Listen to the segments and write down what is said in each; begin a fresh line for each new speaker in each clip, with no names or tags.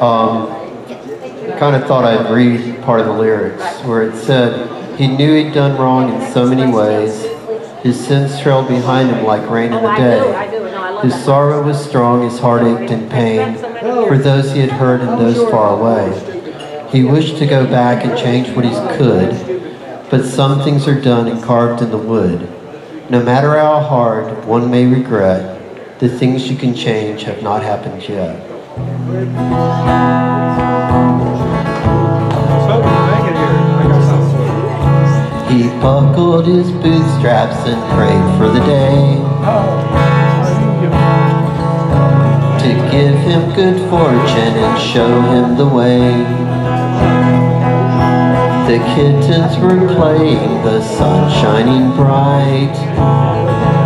um, kind of thought I'd read part of the lyrics where it said, He knew he'd done wrong in so many ways. His sins trailed behind him like rain in the day. His sorrow was strong, his heart ached in pain for those he had hurt and those far away. He wished to go back and change what he could, but some things are done and carved in the wood. No matter how hard one may regret, the things you can change have not happened yet. He buckled his bootstraps and prayed for the day to give him good fortune and show him the way. The kittens were playing, the sun shining bright.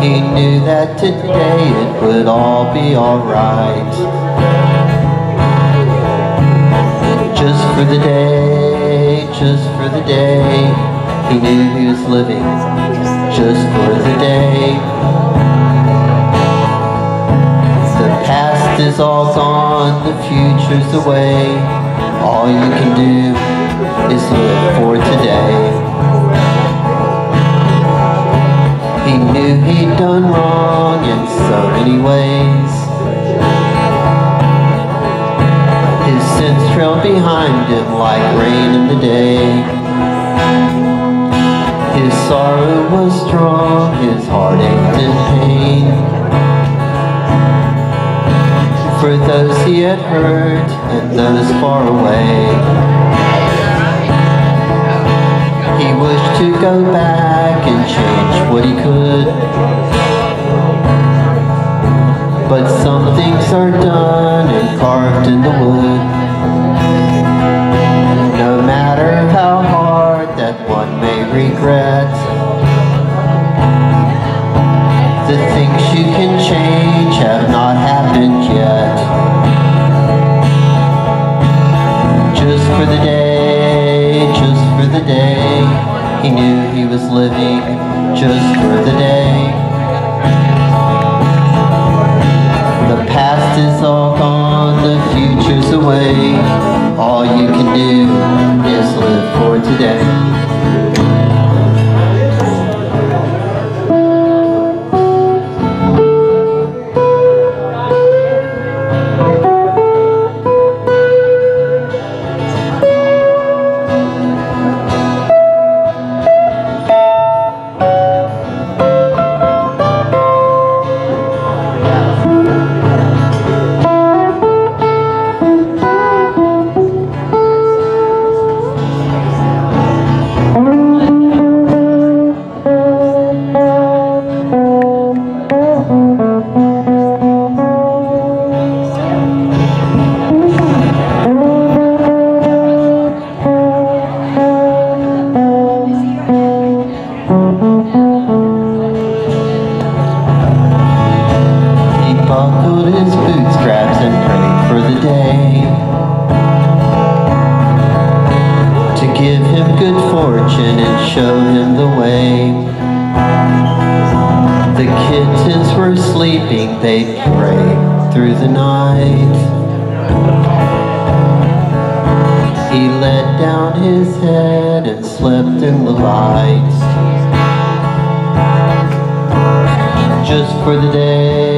He knew that today it would all be alright. Just for the day, just for the day, he knew he was living just for the day. The past is all gone, the future's away. All you can do is live for today. Done wrong in so many ways. His sins trailed behind him like rain in the day. His sorrow was strong, his heart ached in pain. For those he had hurt and those far away. He wished to go back some are done and carved in the wood. No matter how hard that one may regret, the things you can change have not happened yet. Just for the day, just for the day, he knew he was living just for the day. His bootstraps and prayed for the day to give him good fortune and show him the way. The kittens were sleeping, they prayed through the night. He let down his head and slept in the light. Just for the day,